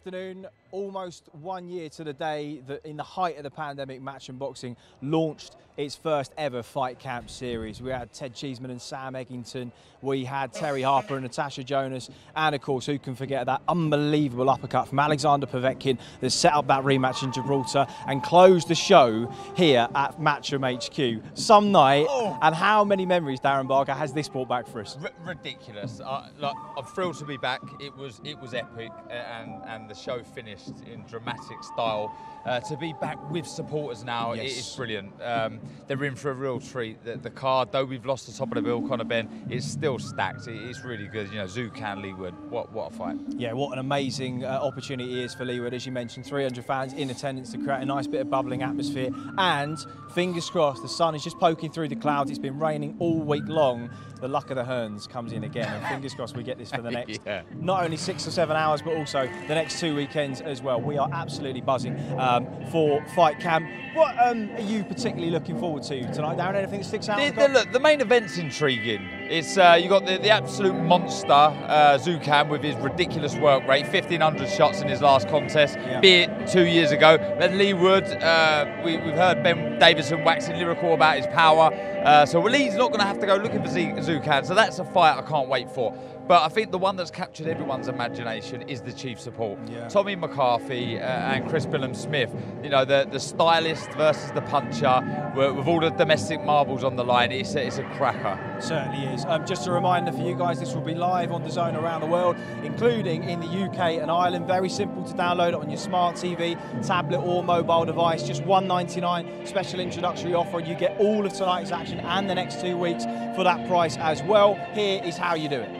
afternoon. Almost one year to the day that, in the height of the pandemic, Matchroom Boxing launched its first ever Fight Camp series. We had Ted Cheeseman and Sam Eggington. We had Terri Harper and Natasha Jonas. And of course, who can forget that unbelievable uppercut from Alexander Povetkin that set up that rematch in Gibraltar and closed the show here at Matchroom HQ. Some night, Oh. and how many memories, Darren Barker, has this brought back for us? R- ridiculous. Uh, look, I'm thrilled to be back. It was it was epic, and and the show finished in dramatic style. Uh, to be back with supporters now, it Yes. is brilliant. Um, they're in for a real treat. The, the card, though we've lost the top of the bill, Conor Benn, is still stacked. It- it's really good. You know, Xu Can, Leewood, what what a fight. Yeah, what an amazing uh, opportunity it is for Leigh Wood. As you mentioned, 300 fans in attendance to create a nice bit of bubbling atmosphere. And fingers crossed, the sun is just poking through the clouds. It's been raining all week long. The luck of the Hearns comes in again. And fingers crossed we get this for the next Yeah. not only six or seven hours, but also the next two weekends as well. We are absolutely buzzing um, for Fight Camp. What um, are you particularly looking forward to tonight, Darren? Anything that sticks out? The, the, look, the main event's intriguing. It's uh, you got the, the absolute monster uh, Xu Can with his ridiculous work rate, 1500 shots in his last contest, Yeah. be it two years ago. Then Leigh Wood, uh, we, we've heard Ben Davison waxing lyrical about his power. Uh, so Leigh's not going to have to go looking for Z- Xu Can. So that's a fight I can't wait for. But I think the one that's captured everyone's imagination is the chief support. Yeah. Tommy McCarthy uh, and Chris Billam-Smith. You know, the, the stylist versus the puncher, with, with all the domestic marbles on the line. It's a, it's a cracker. Certainly is. Um, just a reminder for you guys, this will be live on DAZN around the world, including in the UK and Ireland. Very simple to download it on your smart TV, tablet, or mobile device. Just $1.99 special introductory offer, and you get all of tonight's action and the next two weeks for that price as well. Here is how you do it.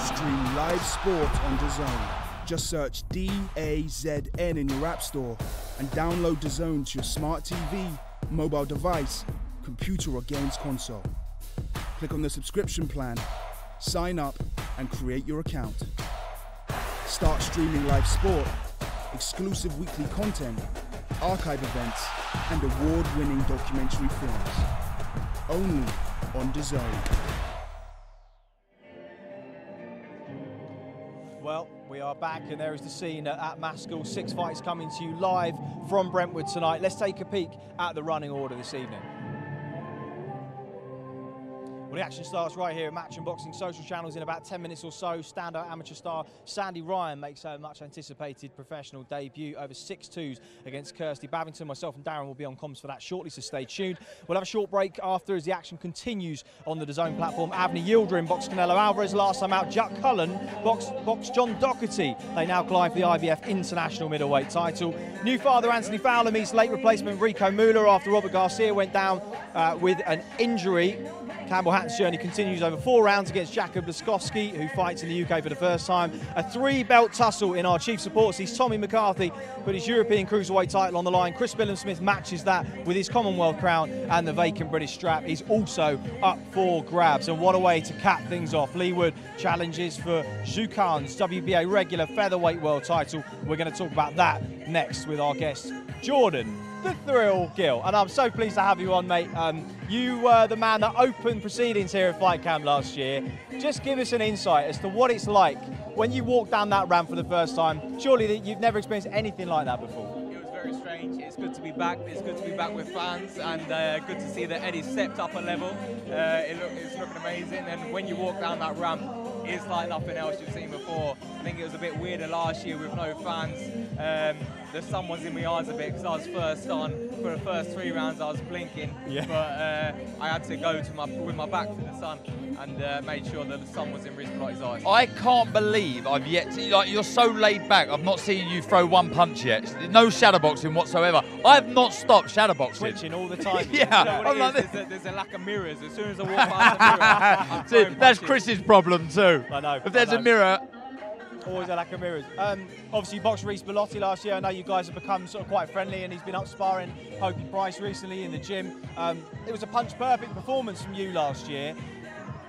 Stream live sport on DAZN. Just search D-A-Z-N in your app store and download DAZN to your smart TV, mobile device, computer or games console. Click on the subscription plan, sign up and create your account. Start streaming live sport, exclusive weekly content, archive events and award-winning documentary films. Only on DAZN. Well, we are back, and there is the scene at, at Maskell. Six fights coming to you live from Brentwood tonight. Let's take a peek at the running order this evening. Well, the action starts right here at Matchroom Boxing social channels in about 10 minutes or so. Standout amateur star Sandy Ryan makes her much anticipated professional debut over 6-2s against Kirsty Bavington. Myself and Darren will be on comms for that shortly, so stay tuned. We'll have a short break after as the action continues on the DAZN platform. Avni Yildirim box Canelo Alvarez last time out. Jack Cullen box, box John Doherty. They now collide for the IBF International Middleweight title. New father Anthony Fowler meets late replacement Rico Muller after Robert Garcia went down uh, with an injury. Campbell Hatton's journey continues over four rounds against Jacob Laskowski, who fights in the UK for the first time. A three belt tussle in our chief support sees Tommy McCarthy put his European Cruiserweight title on the line. Chris Billam-Smith matches that with his Commonwealth crown and the vacant British strap is also up for grabs. And what a way to cap things off. Leigh Wood challenges for Xu Can's WBA regular featherweight world title. We're going to talk about that next with our guest, Jordan the Thrill Gill. And I'm so pleased to have you on, mate. Um, you were the man that opened proceedings here at Fight Camp last year. Just give us an insight as to what it's like when you walk down that ramp for the first time. Surely you've never experienced anything like that before. It was very strange. It's good to be back. It's good to be back with fans, and uh, good to see that Eddie stepped up a level. Uh, it look, it's looking amazing, and when you walk down that ramp, it's like nothing else you've seen before. I think it was a bit weirder last year with no fans. Um, the sun was in my eyes a bit because I was first on. For the first three rounds, I was blinking, Yeah. but uh, I had to go to my with my back to the sun and uh, made sure that the sun was in Reece Bellotti's eyes. I can't believe I've yet to, like, you're so laid back. I've not seen you throw one punch yet. No shadowboxing whatsoever. I've not stopped shadowboxing. Twitching all the time. Yeah. You know what it like is? this. There's, a, there's a lack of mirrors. As soon as I walk past the mirror, I'm See, that's punches. Chris's problem too. I know, If there's I a know. mirror, Always a lack of mirrors. Um, obviously, you boxed Reece Bellotti last year. I know you guys have become sort of quite friendly, and he's been up sparring Hopey Price recently in the gym. Um, it was a punch perfect performance from you last year.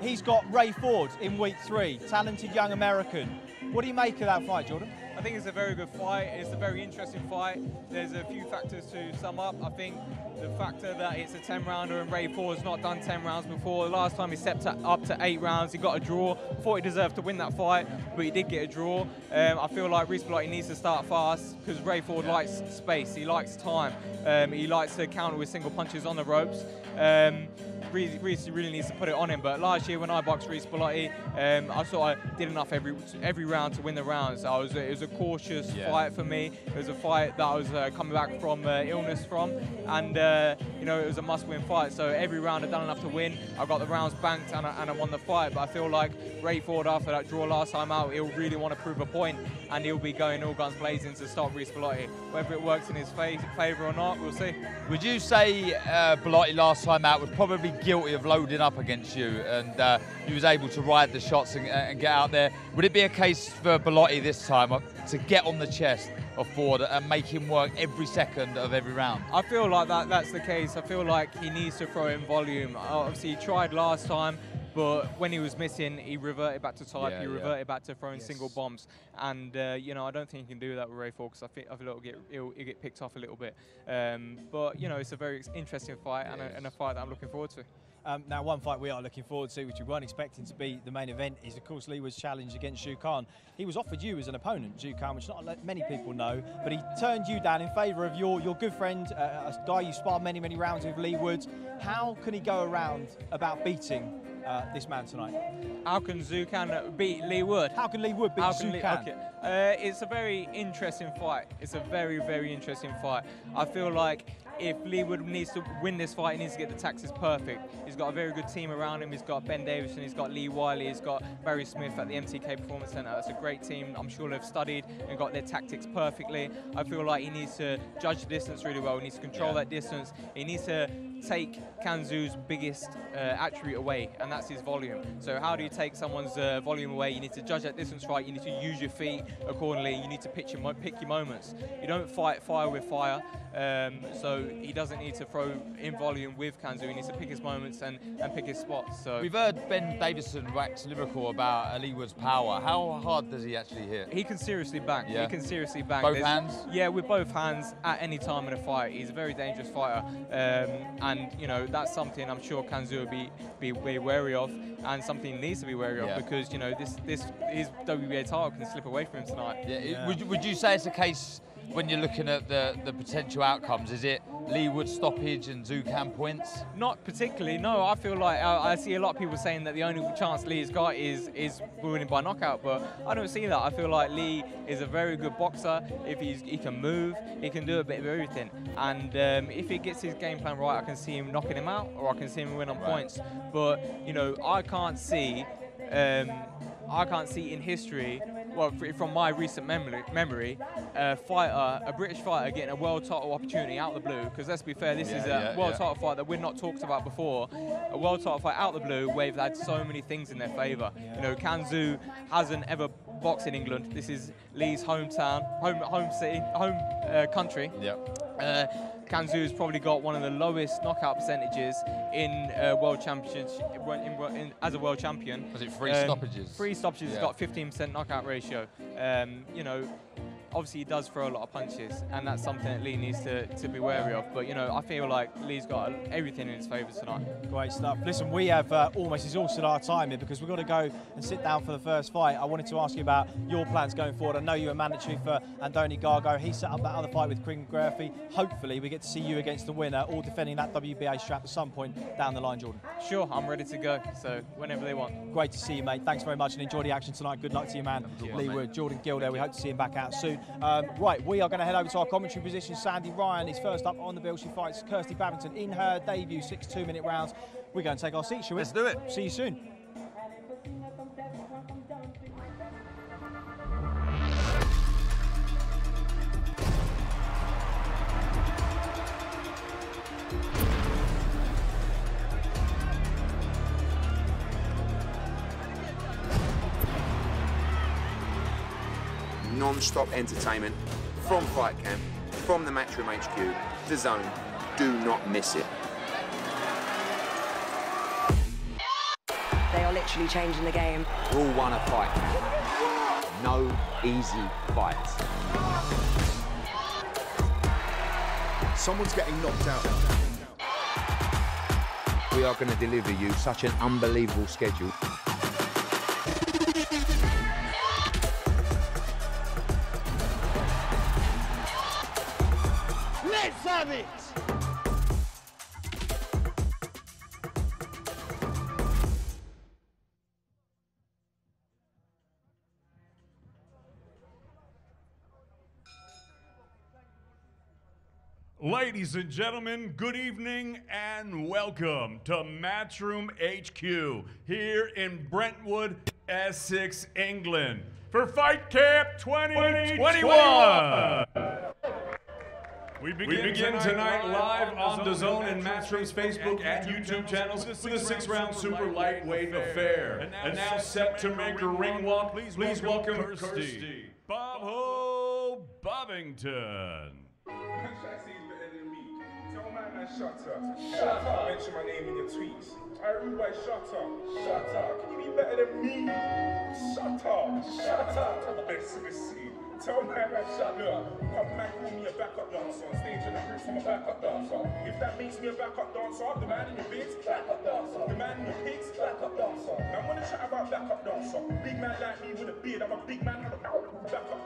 He's got Ray Ford in week three, talented young American. What do you make of that fight, Jordan? I think it's a very good fight. It's a very interesting fight. There's a few factors to sum up. I think the factor that it's a 10 rounder and Ray Ford has not done 10 rounds before. The last time he stepped up to eight rounds, he got a draw. Thought he deserved to win that fight, but he did get a draw. Um, I feel like Reece Bellotti needs to start fast because Ray Ford likes space. He likes time. Um, he likes to counter with single punches on the ropes. Um, Reece really needs to put it on him. But last year when I boxed Reece Bellotti, um, I sort of did enough every every round to win the rounds. I was it was a cautious yeah. fight for me. It was a fight that I was uh, coming back from uh, illness from, and uh, you know it was a must-win fight. So every round I'd done enough to win. I got the rounds banked and I, and I won the fight. But I feel like Ray Ford after that draw last time out, he'll really want to prove a point, and he'll be going all guns blazing to stop Reece Bellotti. Whether it works in his favour or not, we'll see. Would you say uh, Bellotti last time out was probably guilty of loading up against you, and uh, he was able to ride the shots and, and, get out there. Would it be a case for Bellotti this time to get on the chest of Ford and make him work every second of every round? I feel like that that's the case. I feel like he needs to throw in volume. Obviously, he tried last time. But when he was missing, he reverted back to type. Yeah, he reverted yeah. back to throwing yes. single bombs, and uh, you know I don't think he can do that with Ray Ford because I think I feel it'll get it'll, it'll, get picked off a little bit. Um, but you know it's a very interesting fight yes. and, a, and a fight that I'm looking forward to. Um, now, one fight we are looking forward to, which we weren't expecting to be the main event, is of course Leigh Wood's challenge against Xu Can. He was offered you as an opponent, Xu Can, which not many people know, but he turned you down in favour of your, your good friend, uh, a guy you sparred many, many rounds with, Leigh Wood. How can he go around about beating uh, this man tonight? How can Xu Can beat Leigh Wood? How can Leigh Wood beat Can? Okay. Uh, it's a very interesting fight. It's a very, very interesting fight. I feel like if Leigh Wood needs to win this fight, he needs to get the taxes perfect. He's got a very good team around him. He's got Ben Davison, he's got Lee Wiley, he's got Barry Smith at the MTK Performance Center. That's a great team. I'm sure they've studied and got their tactics perfectly. I feel like he needs to judge the distance really well. He needs to control yeah. that distance. He needs to take Can Xu's biggest uh, attribute away, and that's his volume. So how do you take someone's uh, volume away? You need to judge that distance right. You need to use your feet accordingly. You need to pitch your, pick your moments. You don't fight fire with fire. Um, so he doesn't need to throw in volume with Can Xu. He needs to pick his moments and, and pick his spots. So we've heard Ben Davison wax lyrical about Leigh Wood's power. How hard does he actually hit? He can seriously bang. Yeah. He can seriously bang. Both There's, hands. Yeah, with both hands at any time in a fight. He's a very dangerous fighter, um, and you know that's something I'm sure Can Xu will be, be be wary of, and something he needs to be wary yeah. of because you know this this his WBA title can slip away from him tonight. Yeah. yeah. Would would you say it's a case? When you're looking at the, the potential outcomes? Is it Wood stoppage and Can points? Not particularly, no. I feel like I, I, see a lot of people saying that the only chance Leigh's got is is winning by knockout, but I don't see that. I feel like Leigh is a very good boxer. If he's, he can move, he can do a bit of everything. And um, if he gets his game plan right, I can see him knocking him out, or I can see him win on right. points. But you know, I can't see. Um, I can't see in history well, from my recent memory, memory a fighter, a British fighter getting a world title opportunity out of the blue, because let's be fair, this yeah, is a yeah, world yeah. title fight that we're not talked about before. A world title fight out of the blue where they've had so many things in their favour. You know, Can Xu hasn't ever boxed in England. This is Leigh's hometown, home, home city, home uh, country. Yeah. Uh, Can Xu's probably got one of the lowest knockout percentages in uh, world championships in, in, as a world champion. Was it three um, stoppages? Three stoppages. Yeah. Got 15% knockout ratio. Um, you know, obviously he does throw a lot of punches, and that's something that Leigh needs to, to be wary of. But you know, I feel like Leigh's got everything in his favour tonight. Great stuff. Listen, we have uh, almost exhausted our time here because we've got to go and sit down for the first fight. I wanted to ask you about your plans going forward. I know you were mandatory for Andoni Gargo. He set up that other fight with Quinn Murphy. Hopefully, we get to see you against the winner or defending that WBA strap at some point down the line, Jordan. Sure, I'm ready to go. So whenever they want. Great to see you, mate. Thanks very much and enjoy the action tonight. Good luck to you, man. Leigh Wood, Jordan Gilder. We hope to see him back out soon. Um, right, we are going to head over to our commentary position. Sandy Ryan is first up on the bill. She fights Kirsty Bavington in her debut six two-minute rounds. We're going to take our seats, shall we? Let's do it. See you soon. Non-stop entertainment from Fight Camp, from the Matchroom HQ, DAZN. Do not miss it. They are literally changing the game. Rule one of Fight Camp. no easy fights. Someone's getting knocked out. We are going to deliver you such an unbelievable schedule. Ladies and gentlemen, good evening and welcome to Matchroom HQ here in Brentwood, Essex, England for Fight Camp 2021. We begin, tonight, live on DAZN and Matchroom's Facebook and YouTube channels with a six-round super lightweight affair. And now set to make a ring walk. Please welcome Kirsty Bob Ho Bovington. Shut up. Shut up. Mention my name in your tweets. Iron boy, shut up. Shut up. Can you be better than me? Shut up. Shut up. Best in the scene. Tell my man shut up. Come man, call me a backup dancer. On stage and I bring from a backup dancer. If that makes me a backup dancer, I'm the man in the bits, backup dancer. The man in the pigs, backup dancer. When I chat about backup dancer, big man like me with a beard, I'm a big man, have a backup.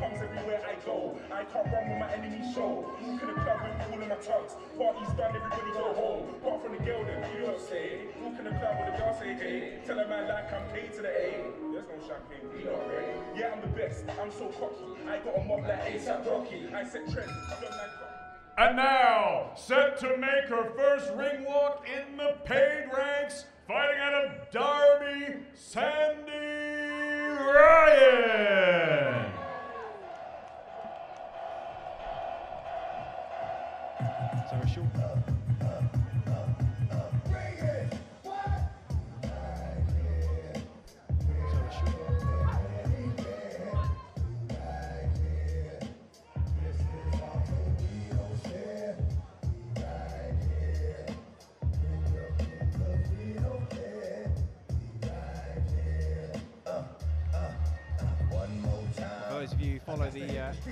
Comes everywhere I go. I can't run with my enemy show. Walk in the club with all of my tugs. Party's done, everybody go home. Apart from the girl, then you don't say. Walk in the club with the girl, say hey. Tell a man like I'm K to the A. There's no champagne, we not ready. Yeah, I'm the best. I'm so cocky. I got a mob like ASAP Rocky. I set trends. I don't And now, set to make her first ring walk in the paid ranks, fighting out of Derby, Sandy Ryan. Sarah Shaw.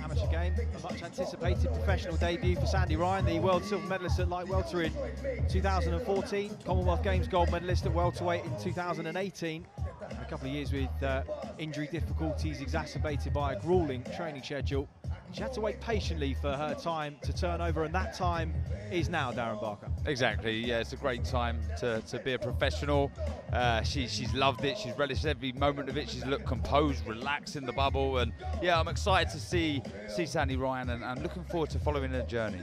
Amateur game, a much anticipated professional debut for Sandy Ryan, the world silver medalist at light welter in 2014, Commonwealth Games gold medalist at welterweight in 2018. A couple of years with uh, injury difficulties exacerbated by a grueling training schedule. She had to wait patiently for her time to turn over, and that time is now, Darren Barker. Exactly. Yeah, it's a great time to, to be a professional. Uh, she, she's loved it. She's relished every moment of it. She's looked composed, relaxed in the bubble, and yeah, I'm excited to see see Sandy Ryan, and, and looking forward to following her journey.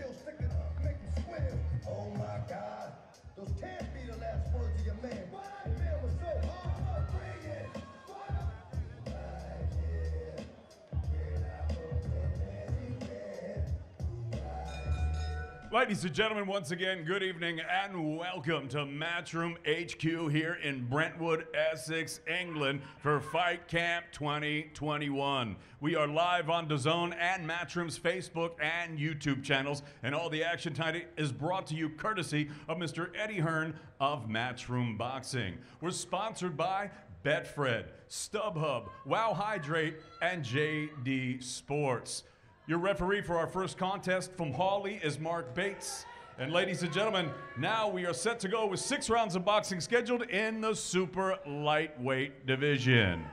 Ladies and gentlemen, once again, good evening and welcome to Matchroom HQ here in Brentwood, Essex, England for Fight Camp 2021. We are live on DAZN and Matchroom's Facebook and YouTube channels, and all the action tonight is brought to you courtesy of Mr. Eddie Hearn of Matchroom Boxing. We're sponsored by Betfred, StubHub, Wow Hydrate, and JD Sports. Your referee for our first contest from Hawley is Mark Bates. And ladies and gentlemen, now we are set to go with six rounds of boxing scheduled in the super lightweight division.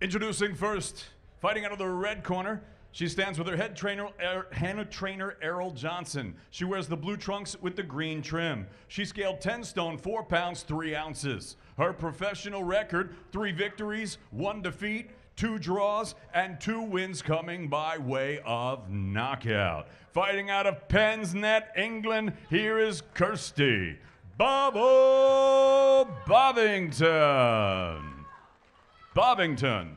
Introducing first, fighting out of the red corner, she stands with her head trainer, er, hand trainer Errol Johnson. She wears the blue trunks with the green trim. She scaled 10 stone, 4 pounds, 3 ounces. Her professional record three victories, one defeat, two draws, and two wins coming by way of knockout. Fighting out of Pensnett, England, here is Kirsty Bubble Bovington. Bovington.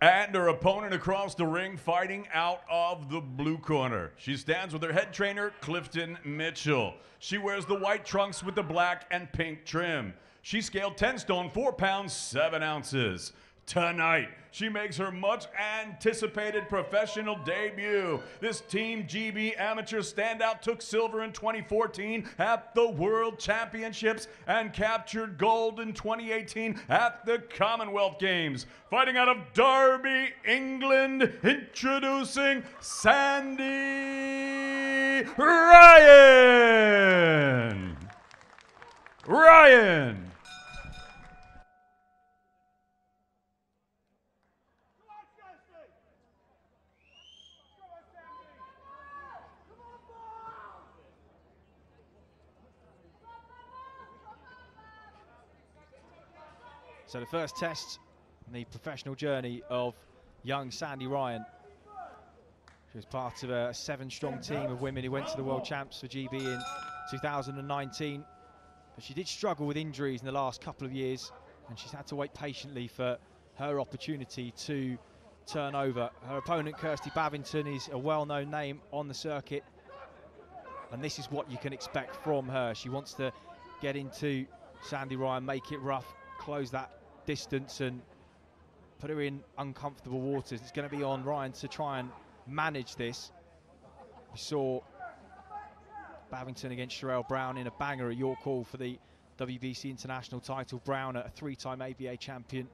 And her opponent across the ring fighting out of the blue corner. She stands with her head trainer, Clifton Mitchell. She wears the white trunks with the black and pink trim. She scaled 10 stone, 4 pounds, 7 ounces. tonight. She makes her much anticipated professional debut. This Team GB Amateur Standout took silver in 2014 at the World Championships and captured gold in 2018 at the Commonwealth Games. Fighting out of Derby, England, introducing Sandy Ryan. Ryan. So the first test in the professional journey of young Sandy Ryan. She was part of a seven-strong team of women who went to the World Champs for GB in 2019. But she did struggle with injuries in the last couple of years, and she's had to wait patiently for her opportunity to turn over. Her opponent, Kirsty Bavington, is a well-known name on the circuit, and this is what you can expect from her. She wants to get into Sandy Ryan, make it rough, close that distance and put her in uncomfortable waters. It's going to be on Ryan to try and manage this. We saw Bavington against Sherelle Brown in a banger at York Hall for the WBC International title. Brown, a three-time ABA champion,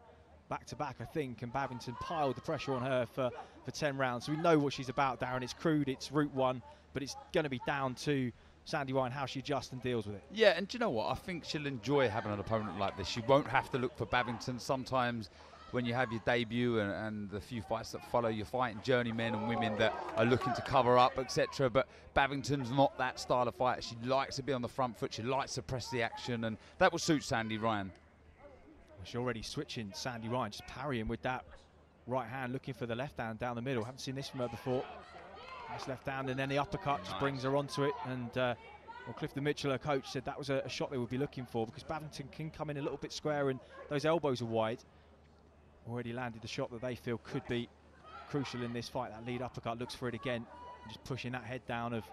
back-to-back, I think, and Bavington piled the pressure on her for, for 10 rounds. We know what she's about, Darren. It's crude, it's route one, but it's going to be down to Sandy Ryan, how she adjusts and deals with it. Yeah, and do you know what? I think she'll enjoy having an opponent like this. She won't have to look for Bavington. Sometimes when you have your debut and, and the few fights that follow, you're fighting journeymen and women that are looking to cover up, etc. But Bavington's not that style of fighter. She likes to be on the front foot. She likes to press the action, and that will suit Sandy Ryan. She's already switching Sandy Ryan, just parrying with that right hand, looking for the left hand down the middle. Haven't seen this from her before. Nice left hand, and then the uppercut nice. just brings her onto it. And uh, well, Clifton Mitchell, her coach, said that was a, a, shot they would be looking for because Bavington can come in a little bit square and those elbows are wide. Already landed the shot that they feel could be crucial in this fight. That lead uppercut looks for it again, just pushing that head down of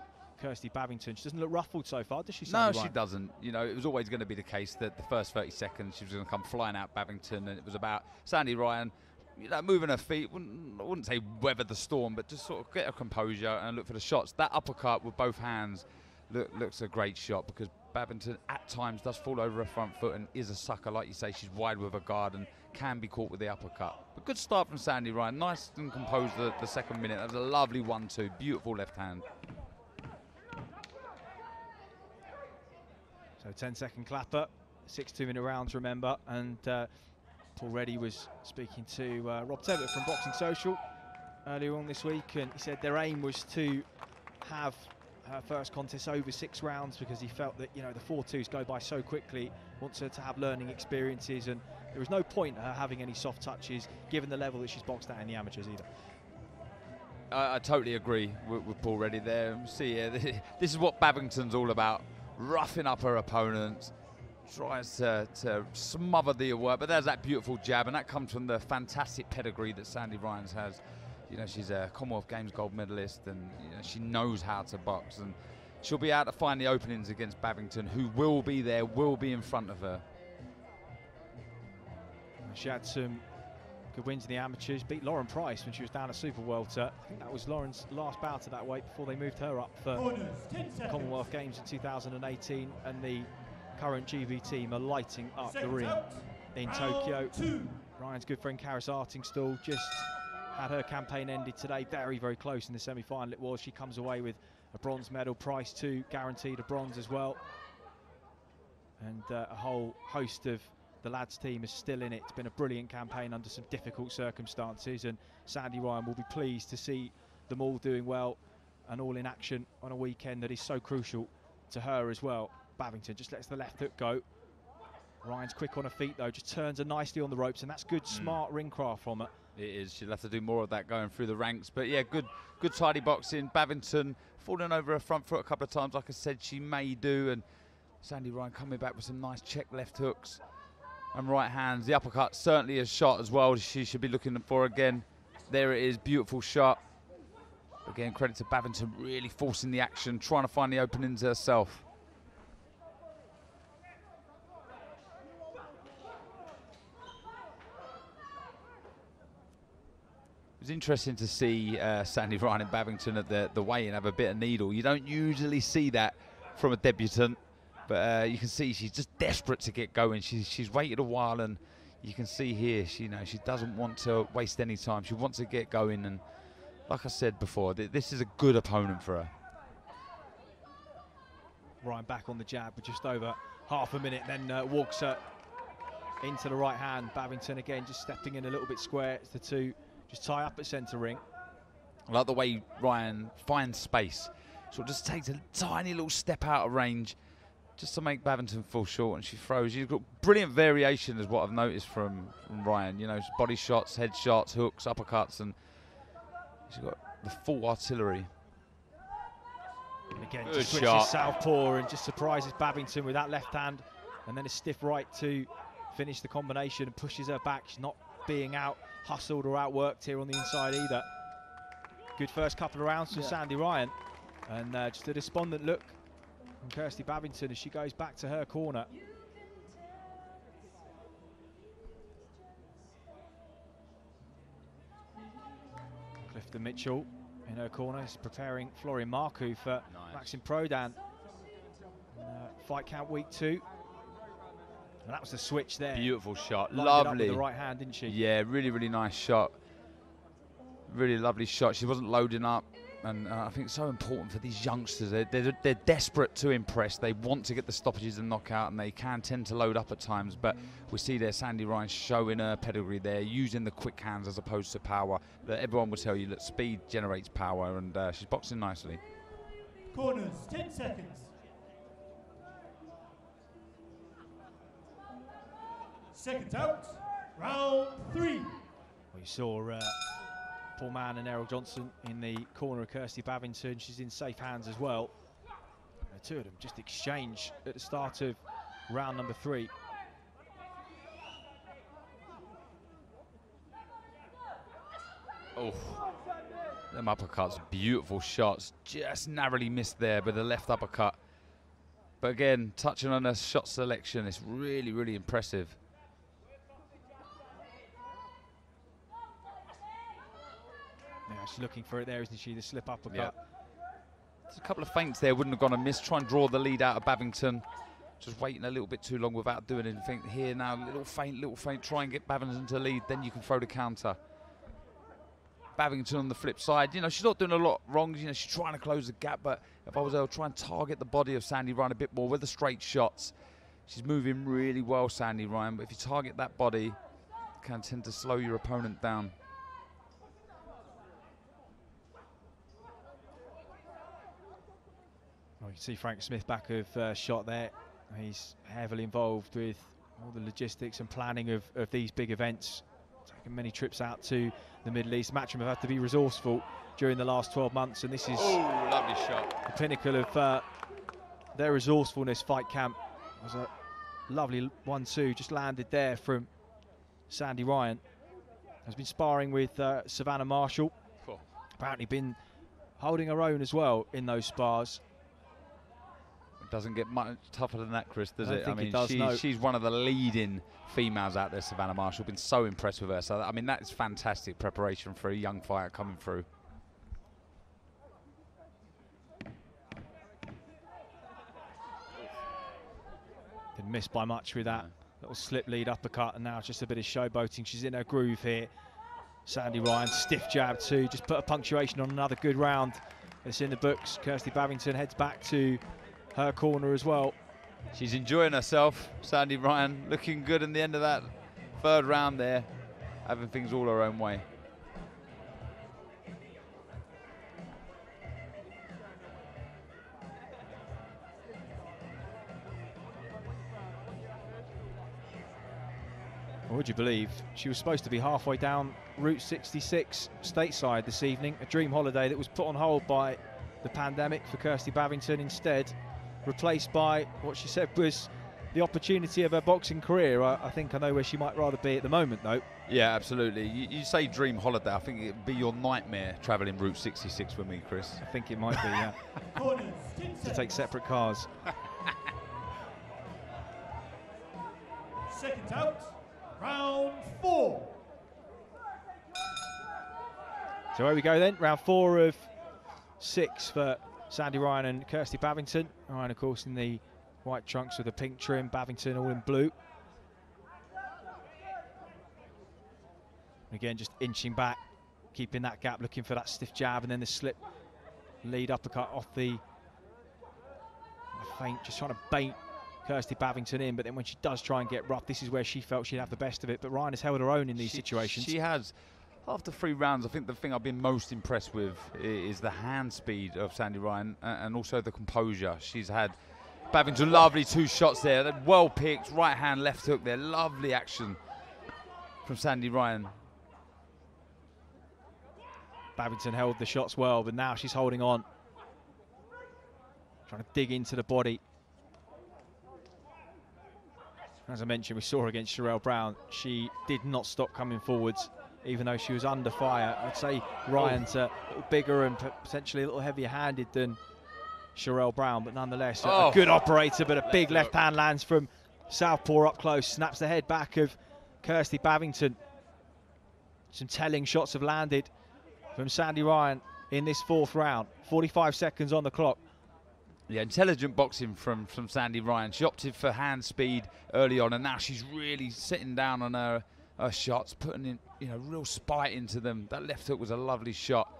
Kirsty Bavington. She doesn't look ruffled so far, does she? No, she doesn't. You know, it was always going to be the case that the first 30 seconds she was going to come flying out Bavington, and it was about Sandy Ryan you know, moving her feet. Wouldn't, I wouldn't say weather the storm, but just sort of get her composure and look for the shots. That uppercut with both hands look, looks a great shot because Bavington at times does fall over her front foot and is a sucker. Like you say, she's wide with her guard and can be caught with the uppercut. But good start from Sandy Ryan. Nice and composed the, the second minute. That was a lovely one-two. Beautiful left hand. So 10 second clapper, six two minute rounds, remember, and uh, Paul Reddy was speaking to uh, Rob Tevitt from Boxing Social earlier on this week, and he said their aim was to have her first contest over six rounds because he felt that you know the four twos go by so quickly. Wants her to have learning experiences, and there was no point her having any soft touches given the level that she's boxed at in the amateurs either. I, I totally agree with, with, Paul Reddy there. See, yeah, this is what Bavington's all about: roughing up her opponents, tries to, to smother the work, but there's that beautiful jab, and that comes from the fantastic pedigree that Sandy Ryans has. You know, she's a Commonwealth Games gold medalist, and you know, she knows how to box, and she'll be able to find the openings against Bavington, who will be there, will be in front of her. She had some good wins in the amateurs, beat Lauren Price when she was down at Super Welter. I think that was Lauren's last bout of that weight before they moved her up for Commonwealth Games in 2018, and the current GB team are lighting up the ring in Tokyo. Ryan's good friend Karis Artingstall just had her campaign ended today. Very, very close in the semi-final it was. She comes away with a bronze medal. Price too, guaranteed a bronze as well. And uh, a whole host of the lads team is still in it. It's been a brilliant campaign under some difficult circumstances and Sandy Ryan will be pleased to see them all doing well and all in action on a weekend that is so crucial to her as well. Bavington just lets the left hook go. Ryan's quick on her feet though, just turns her nicely on the ropes, and that's good, mm. smart ring craft from her. It is. She'll have to do more of that going through the ranks. But yeah, good, good tidy boxing. Bavington falling over her front foot a couple of times, like I said, she may do. And Sandy Ryan coming back with some nice check left hooks and right hands. The uppercut certainly a shot as well. She should be looking for again. There it is, beautiful shot. Again, credit to Bavington really forcing the action, trying to find the openings herself. Interesting to see uh, Sandy Ryan and Bavington at the, the weigh-in have a bit of needle. You don't usually see that from a debutant, but uh, you can see she's just desperate to get going. She's, she's waited a while, and you can see here, she, you know, she doesn't want to waste any time. She wants to get going, and like I said before, th- this is a good opponent for her. Ryan back on the jab with just over half a minute, then uh, walks her into the right hand. Bavington again just stepping in a little bit square. It's the two just tie up at centre ring. I like the way Ryan finds space. So it just takes a tiny little step out of range just to make Bavington fall short and she throws. She's got brilliant variation is what I've noticed from, from Ryan. You know, body shots, head shots, hooks, uppercuts and she's got the full artillery. And again, Good just switches shot. southpaw and just surprises Bavington with that left hand, and then a stiff right to finish the combination and pushes her back. She's not being out hustled or outworked here on the inside either. Good first couple of rounds from Yeah. Sandy Ryan, and uh, just a despondent look from Kirsty Bavington as she goes back to her corner. Clifton Mitchell in her corner is preparing Florian Marku for Nice. Maxim Prodan. Uh, fight count week two. And that was the switch there. Beautiful shot. Lined it up lovely. with the right hand, didn't she? Yeah, really, really nice shot. Really lovely shot. She wasn't loading up. And uh, I think it's so important for these youngsters. They're, they're, they're desperate to impress. They want to get the stoppages and knockout, and they can tend to load up at times. But we see there Sandy Ryan showing her pedigree there, using the quick hands as opposed to power. That everyone will tell you that speed generates power, and uh, she's boxing nicely. Corners, 10 seconds. Seconds out. Round three. We saw uh, Paul Mann and Errol Johnson in the corner of Kirsty Bavington. She's in safe hands as well. The two of them just exchange at the start of round number three. Oh, them uppercuts, beautiful shots. Just narrowly missed there with the left uppercut. But again, touching on her shot selection, it's really, really impressive. Yeah, she's looking for it there, isn't she? The slip uppercut. There's a couple of feints there, wouldn't have gone amiss. Try and draw the lead out of Bavington. Just waiting a little bit too long without doing anything. Here now, little feint, little feint. Try and get Bavington to lead, then you can throw the counter. Bavington on the flip side, you know, she's not doing a lot wrong. You know, she's trying to close the gap, but if I was there, I'd try and target the body of Sandy Ryan a bit more with the straight shots. She's moving really well, Sandy Ryan, but if you target that body, can tend to slow your opponent down. Well, you can see Frank Smith back of uh, shot there. He's heavily involved with all the logistics and planning of, of these big events. Taking many trips out to the Middle East. Matchroom have had to be resourceful during the last 12 months, and this is Oh, lovely shot. the pinnacle of uh, their resourcefulness. Fight camp It was a lovely one-two just landed there from Sandy Ryan. Has been sparring with uh, Savannah Marshall. Cool. Apparently been holding her own as well in those spars. It doesn't get much tougher than that, Chris, does I it? I it mean, does, she- no. she's one of the leading females out there, Savannah Marshall. Been so impressed with her. So, I mean, that is fantastic preparation for a young fighter coming through. Didn't miss by much with that little slip lead uppercut, and now it's just a bit of showboating. She's in her groove here. Sandy Ryan, stiff jab too. Just put a punctuation on another good round. It's in the books. Kirsty Bavington heads back to her corner as well. She's enjoying herself, Sandy Ryan, looking good in the end of that third round there, having things all her own way. Would you believe she was supposed to be halfway down Route 66 stateside this evening, a dream holiday that was put on hold by the pandemic for Kirsty Bavington instead, replaced by what she said was the opportunity of her boxing career. I, I think I know where she might rather be at the moment, though. Yeah, absolutely. You, you say dream holiday, I think it'd be your nightmare travelling Route 66 with me, Chris. I think it might be, yeah. To take separate cars. Second out. Round four. So here we go then, round four of six for Sandy Ryan and Kirsty Bavington. Ryan, of course, in the white trunks with the pink trim, Bavington all in blue. Again, just inching back, keeping that gap, looking for that stiff jab, and then the slip lead uppercut off the feint, just trying to bait Kirsty Bavington in. But then when she does try and get rough, this is where she felt she'd have the best of it. But Ryan has held her own in these She- situations. She has. After three rounds, I think the thing I've been most impressed with is the hand speed of Sandy Ryan and also the composure. She's had Bavington lovely two shots there. Well picked, right hand, left hook there. Lovely action from Sandy Ryan. Bavington held the shots well, but now she's holding on. Trying to dig into the body. As I mentioned, we saw against Sherelle Brown. She did not stop coming forwards, even though she was under fire. I'd say Ryan's a oh. little bigger and potentially a little heavier handed than Sherelle Brown, but nonetheless, a- a Oh. good operator, but a big left hand lands from Southpaw up close, snaps the head back of Kirsty Bavington. Some telling shots have landed from Sandy Ryan in this fourth round. 45 seconds on the clock. Yeah, intelligent boxing from, from Sandy Ryan. She opted for hand speed early on, and now she's really sitting down on her, her shots, putting in you know real spite into them. That left hook was a lovely shot.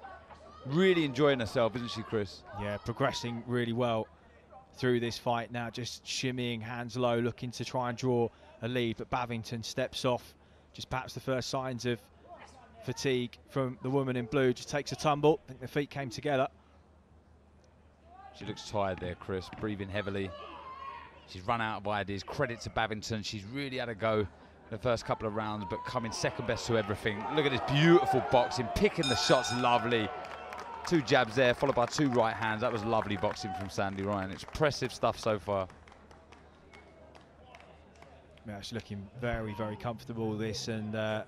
Really enjoying herself, isn't she, Chris? Yeah, progressing really well through this fight now, just shimmying hands low, looking to try and draw a lead. But Bavington steps off, just perhaps the first signs of fatigue from the woman in blue. Just takes a tumble. I think the feet came together. She looks tired there, Chris, breathing heavily. She's run out of ideas. Credit to Bavington. She's really had a go the first couple of rounds, but coming second best to everything. Look at this beautiful boxing, picking the shots lovely. Two jabs there, followed by two right hands. That was lovely boxing from Sandy Ryan. It's impressive stuff so far. Yeah, she's looking very, very comfortable this and uh,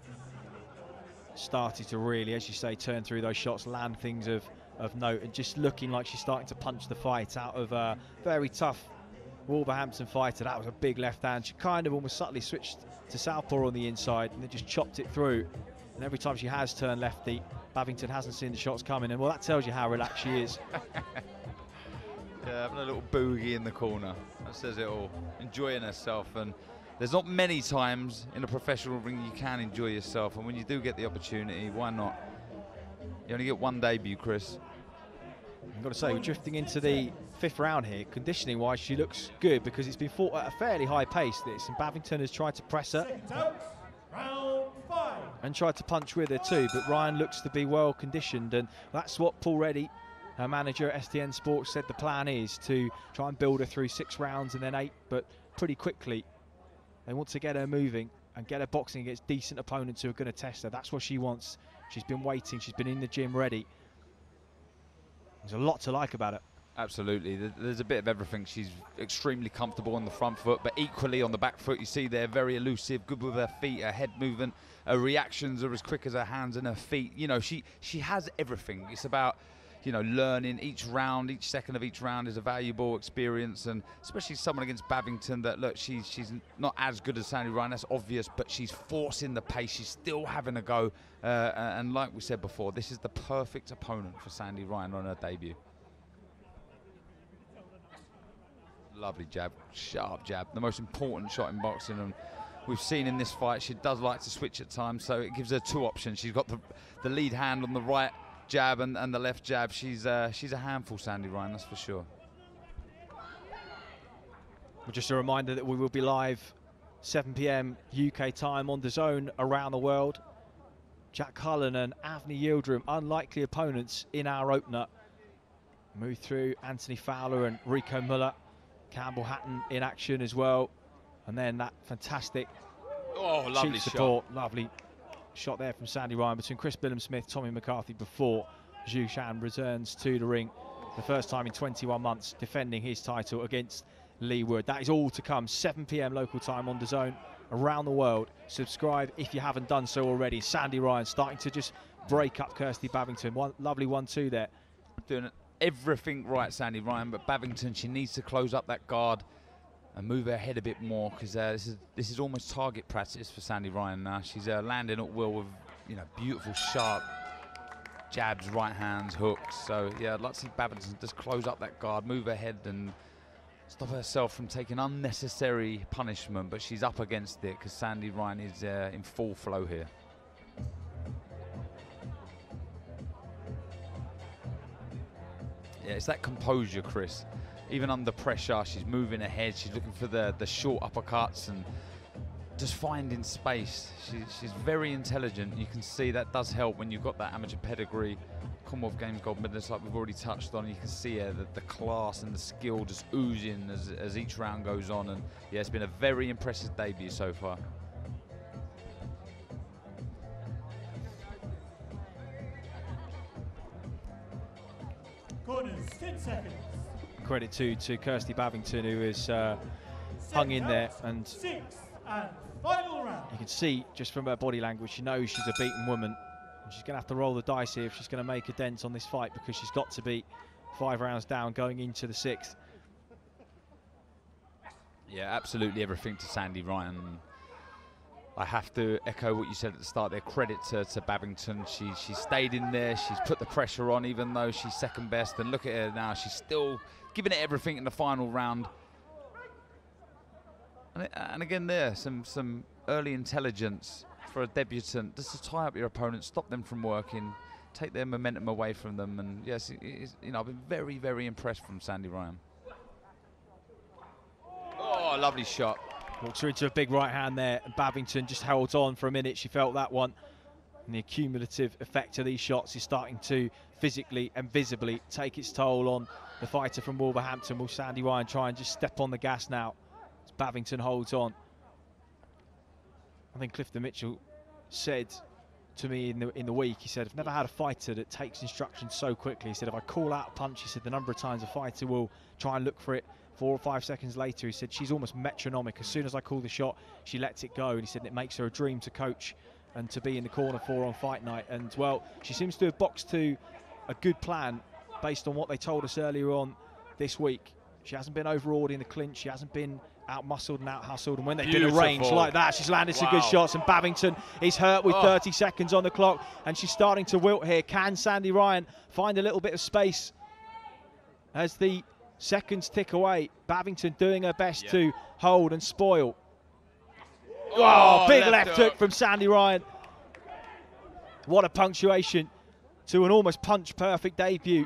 started to really, as you say, turn through those shots, land things of, of note, and just looking like she's starting to punch the fight out of a very tough Wolverhampton fighter. That was a big left hand. She kind of almost subtly switched to southpaw on the inside and then just chopped it through. And every time she has turned lefty, Bavington hasn't seen the shots coming. And well, that tells you how relaxed she is. Yeah, having a little boogie in the corner. That says it all. Enjoying herself. And there's not many times in a professional ring you can enjoy yourself. And when you do get the opportunity, why not? You only get one debut, Chris. I've got to say, we're drifting into the fifth round here. Conditioning wise, she looks good because it's been fought at a fairly high pace. This and Bavington has tried to press her Seconds out. Round five. and tried to punch with her too. But Ryan looks to be well conditioned, and that's what Paul Reddy, her manager at STN Sports, said the plan is to try and build her through six rounds and then eight, but pretty quickly. They want to get her moving and get her boxing against decent opponents who are going to test her. That's what she wants. She's been waiting. She's been in the gym ready. There's a lot to like about it. Absolutely. There's a bit of everything. She's extremely comfortable on the front foot, but equally on the back foot. You see they're very elusive, good with her feet, her head movement, her reactions are as quick as her hands and her feet. You know, she she has everything. It's about you know learning each round, each second of each round is a valuable experience, and especially someone against Bavington that look she's she's not as good as Sandy Ryan. That's obvious, but she's forcing the pace. She's still having a go, uh, and like we said before, this is the perfect opponent for Sandy Ryan on her debut. Lovely jab, sharp jab, the most important shot in boxing. And we've seen in this fight, she does like to switch at times, so it gives her two options. She's got the, the lead hand on the right jab and, and the left jab. She's uh, she's a handful, Sandy Ryan, that's for sure. Well, Just a reminder that we will be live 7 p.m. UK time on DAZN around the world. Jack Cullen and Avni Yildirim, unlikely opponents in our opener. Move through Anthony Fowler and Rico Mueller. Campbell Hatton in action as well. And then that fantastic Oh, lovely cheek shot. support. Lovely shot there from Sandy Ryan between Chris Billam-Smith, Tommy McCarthy before Xu Can returns to the ring. The first time in 21 months defending his title against Leigh Wood. That is all to come. 7 p.m. local time on DAZN around the world. Subscribe if you haven't done so already. Sandy Ryan starting to just break up Kirsty Bavington. One lovely one-two there. Doing everything right, Sandy Ryan, but Bavington, she needs to close up that guard and move her head a bit more because uh, this is this is almost target practice for Sandy Ryan now. She's uh, landing at will with you know beautiful, sharp jabs, right hands, hooks. So yeah, I'd like to see Bavington just close up that guard, move her head, and stop herself from taking unnecessary punishment, but she's up against it because Sandy Ryan is uh, in full flow here. Yeah, it's that composure, Chris. Even under pressure, she's moving ahead. She's looking for the, the short uppercuts and just finding space. She, she's very intelligent. You can see that does help when you've got that amateur pedigree. Commonwealth Games gold medalist, like we've already touched on. You can see her, the, the class and the skill just oozing as, as each round goes on. And yeah, it's been a very impressive debut so far. Corners, 10 seconds. Credit to to Kirsty Bavington who has uh, hung in there and and you can see just from her body language she knows she's a beaten woman. She's going to have to roll the dice here if she's going to make a dent on this fight because she's got to be five rounds down going into the sixth. Yeah, absolutely everything to Sandy Ryan. I have to echo what you said at the start there. Credit to, to Bavington. She she stayed in there. She's put the pressure on, even though she's second best. And look at her now. She's still giving it everything in the final round. And, and again, there some some early intelligence for a debutant, just to tie up your opponent, stop them from working, take their momentum away from them. And yes, it you know, I've been very very impressed from Sandy Ryan. Oh, lovely shot. Walks her into a big right hand there. And Bavington just held on for a minute. She felt that one. And the accumulative effect of these shots is starting to physically and visibly take its toll on the fighter from Wolverhampton. Will Sandy Ryan try and just step on the gas now as Bavington holds on? I think Clifton Mitchell said to me in the in the week, he said, I've never had a fighter that takes instructions so quickly. He said, if I call out a punch, he said, the number of times a fighter will try and look for it four or five seconds later, he said, she's almost metronomic. As soon as I call the shot, she lets it go. And he said, it makes her a dream to coach and to be in the corner for on fight night. And, well, she seems to have boxed to a good plan based on what they told us earlier on this week. She hasn't been overawed in the clinch. She hasn't been out muscled and out hustled. And when they've been arranged Beautiful. like that, she's landed some good shots. And Bavington is hurt with Oh. 30 seconds on the clock. And she's starting to wilt here. Can Sandy Ryan find a little bit of space as the seconds tick away? Bavington doing her best Yeah. to hold and spoil. Oh, oh big left, hook. hook from Sandy Ryan. What a punctuation to an almost punch perfect debut.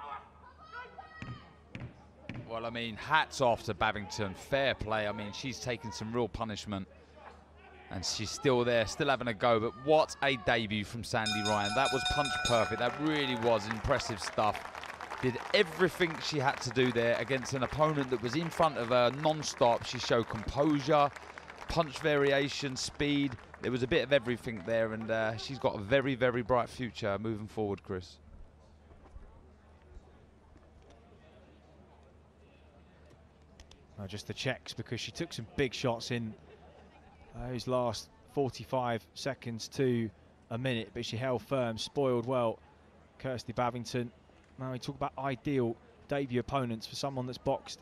Well, I mean, hats off to Bavington. Fair play. I mean, she's taken some real punishment. And she's still there, still having a go. But what a debut from Sandy Ryan. That was punch perfect. That really was impressive stuff. Did everything she had to do there against an opponent that was in front of her non-stop. She showed composure, punch variation, speed. There was a bit of everything there. And uh, she's got a very, very bright future moving forward, Chris. Just the checks because she took some big shots in those last 45 seconds to a minute, but she held firm, spoiled well. Kirsty Bavington. Now we talk about ideal debut opponents for someone that's boxed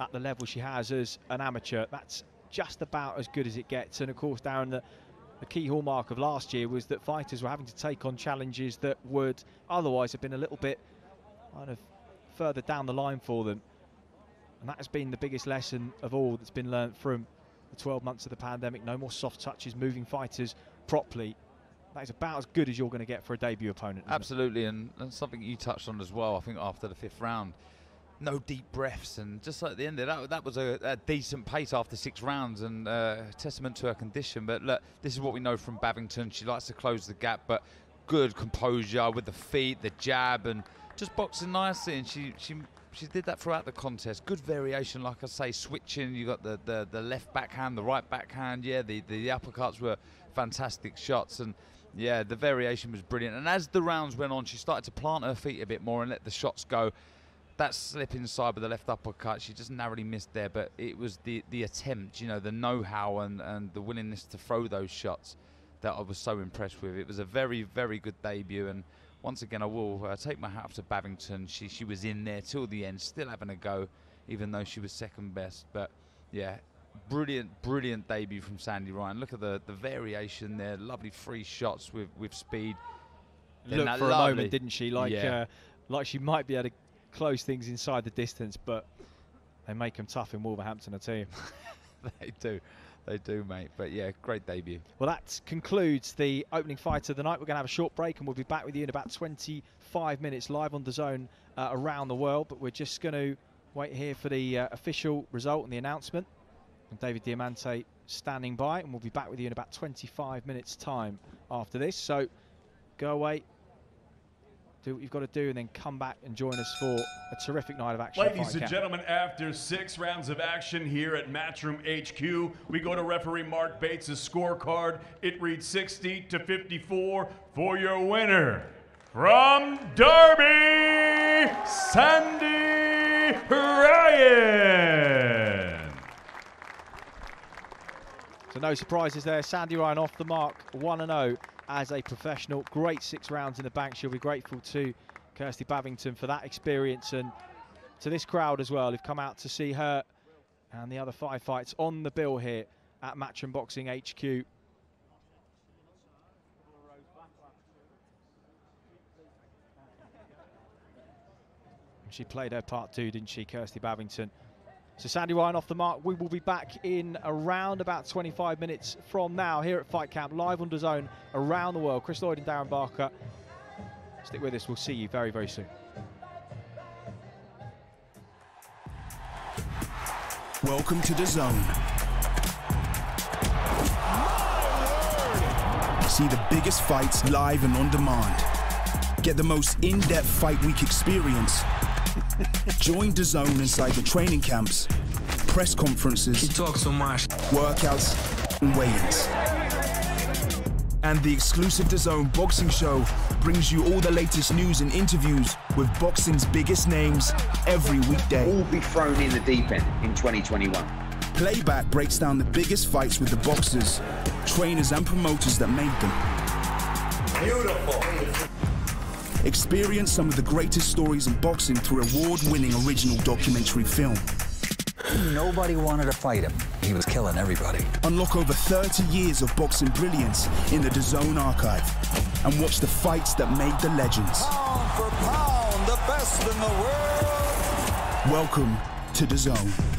at the level she has as an amateur. That's just about as good as it gets. And of course, Darren, the, the key hallmark of last year was that fighters were having to take on challenges that would otherwise have been a little bit kind of further down the line for them. And that has been the biggest lesson of all that's been learnt from the 12 months of the pandemic. No more soft touches, moving fighters properly. That is about as good as you're going to get for a debut opponent. Absolutely, and, and something you touched on as well. I think after the fifth round, no deep breaths, and just like the end of that, that was a, a decent pace after six rounds, and uh, testament to her condition. But look, this is what we know from Bavington. She likes to close the gap, but good composure with the feet, the jab, and just boxing nicely. And she she she did that throughout the contest. Good variation, like I say, switching. You got the, the, the left backhand, the right backhand. Yeah, the, the uppercuts were fantastic shots, and yeah, the variation was brilliant. And as the rounds went on, she started to plant her feet a bit more and let the shots go. That slip inside with the left uppercut, she just narrowly missed there. But it was the the attempt, you know, the know-how and, and the willingness to throw those shots that I was so impressed with. It was a very very good debut, and once again, I will uh, take my hat off to Bavington. She she was in there till the end, still having a go, even though she was second best. But yeah, brilliant brilliant debut from Sandy Ryan. Look at the the variation there, lovely free shots with with speed. Look for a moment, didn't she? Like, Yeah. uh, like she might be able to close things inside the distance, but they make them tough in Wolverhampton, tell you. they do. They do, mate. But yeah, great debut. Well, that concludes the opening fight of the night. We're going to have a short break and we'll be back with you in about 25 minutes live on DAZN uh, around the world. But we're just going to wait here for the uh, official result and the announcement. And David Diamante standing by, and we'll be back with you in about 25 minutes' time after this. So go away, do what you've got to do, and then come back and join us for a terrific night of action. Ladies and Camp. gentlemen, after six rounds of action here at Matchroom HQ, we go to referee Mark Bates' scorecard. It reads 60 to 54 for your winner. From Derby, Sandy Ryan. No surprises there. Sandy Ryan off the mark, 1 0 as a professional. Great six rounds in the bank. She'll be grateful to Kirsty Bavington for that experience and to this crowd as well who've come out to see her and the other five fights on the bill here at Matchroom Boxing HQ. She played her part too, didn't she, Kirsty Bavington? So Sandy Ryan off the mark. We will be back in around about 25 minutes from now here at Fight Camp, live on DAZN around the world. Chris Lloyd and Darren Barker. Stick with us. We'll see you very, very soon. Welcome to DAZN. See the biggest fights live and on demand. Get the most in-depth fight week experience. Join DAZN inside the training camps, press conferences, You talk so much. workouts, and weigh-ins. And the exclusive DAZN boxing show brings you all the latest news and interviews with boxing's biggest names every weekday. All be thrown in the deep end in 2021. Playback breaks down the biggest fights with the boxers, trainers, and promoters that made them. Beautiful. Experience some of the greatest stories in boxing through award-winning original documentary film. Nobody wanted to fight him. He was killing everybody. Unlock over 30 years of boxing brilliance in the DAZN archive and watch the fights that made the legends. Pound for pound, the best in the world. Welcome to DAZN.